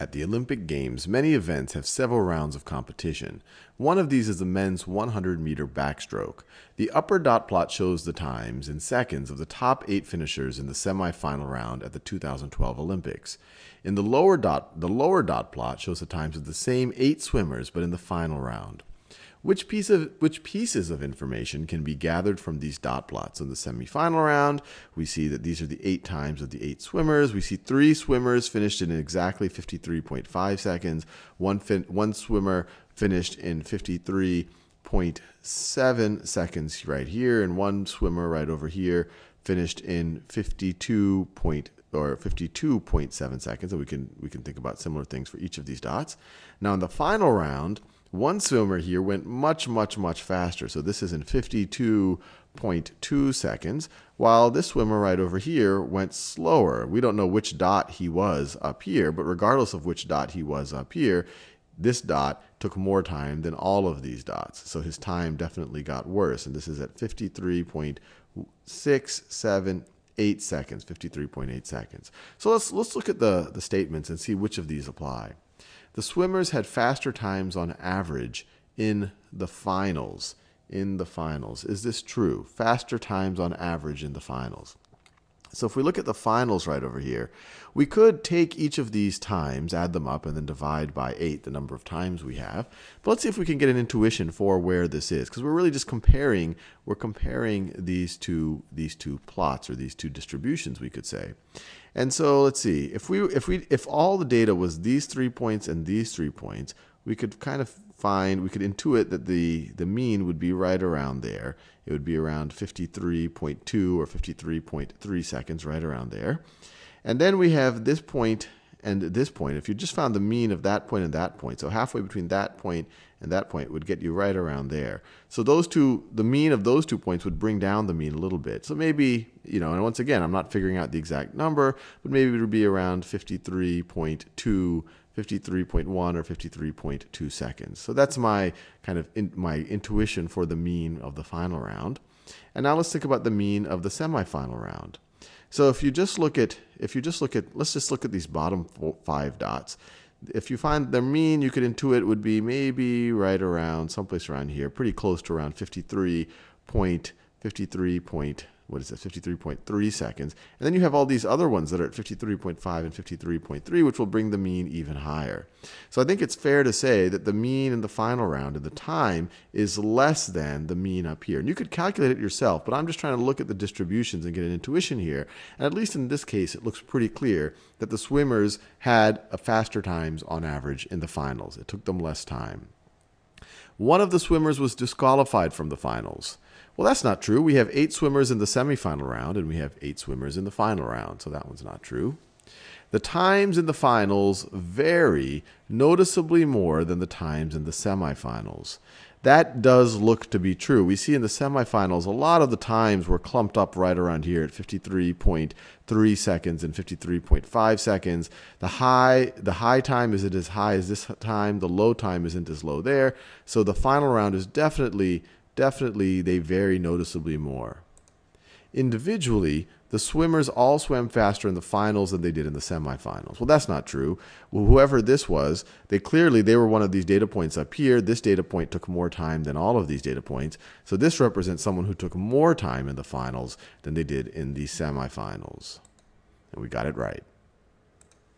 At the Olympic Games, many events have several rounds of competition. One of these is the men's 100 meter backstroke. The upper dot plot shows the times in seconds of the top eight finishers in the semifinal round at the 2012 Olympics. In the lower dot, the lower dot plot shows the times of the same eight swimmers, but in the final round. Which, piece of, which pieces of information can be gathered from these dot plots? In the semifinal round, we see that these are the eight times of the eight swimmers. We see three swimmers finished in exactly 53.5 seconds. One, fin- one swimmer finished in 53.7 seconds right here, and one swimmer right over here finished in 52 point or 52.7 seconds. And we can we can think about similar things for each of these dots. Now in the final round, one swimmer here went much, much, much faster. So this is in 52.2 seconds, while this swimmer right over here went slower. We don't know which dot he was up here, but regardless of which dot he was up here, this dot took more time than all of these dots. So his time definitely got worse. And this is at 53.678 seconds, 53.8 seconds. So let's, let's look at the, the statements and see which of these apply. The swimmers had faster times on average in the finals. In the finals. Is this true? Faster times on average in the finals. So if we look at the finals right over here, we could take each of these times, add them up, and then divide by 8 the number of times we have. But let's see if we can get an intuition for where this is, because we're really just comparing, we're comparing these two, these two plots, or these two distributions, we could say. And so let's see, if we if we if all the data was these three points and these three points, we could kind of find we could intuit that the the mean would be right around there. It would be around 53.2 or 53.3 seconds, right around there. And then we have this point and at this point. If you just found the mean of that point and that point, so halfway between that point and that point would get you right around there. So those two, the mean of those two points would bring down the mean a little bit. So maybe, you know, and once again, I'm not figuring out the exact number, but maybe it would be around 53.2, 53.1 or 53.2 seconds. So that's my kind of in, my intuition for the mean of the final round. And now let's think about the mean of the semifinal round. So if you just look at if you just look at let's just look at these bottom four, five dots. If you find their mean, you could intuit would be maybe right around someplace around here, pretty close to around 53 point 53 point what is it 53.3 seconds. And then you have all these other ones that are at 53.5 and 53.3 which will bring the mean even higher. So i think it's fair to say that the mean in the final round in the time is less than the mean up here. And you could calculate it yourself but i'm just trying to look at the distributions and get an intuition here. And at least in this case it looks pretty clear that the swimmers had a faster times on average in the finals. It took them less time one of the swimmers was disqualified from the finals well, that's not true. We have eight swimmers in the semifinal round, and we have eight swimmers in the final round, so that one's not true. The times in the finals vary noticeably more than the times in the semifinals. That does look to be true. We see in the semifinals a lot of the times were clumped up right around here at 53.3 seconds and 53.5 seconds. The high the high time isn't as high as this time, the low time isn't as low there. So the final round is definitely definitely they vary noticeably more. Individually, the swimmers all swam faster in the finals than they did in the semifinals. Well, that's not true. Well, whoever this was, they clearly they were one of these data points up here. This data point took more time than all of these data points. So this represents someone who took more time in the finals than they did in the semifinals. And we got it right.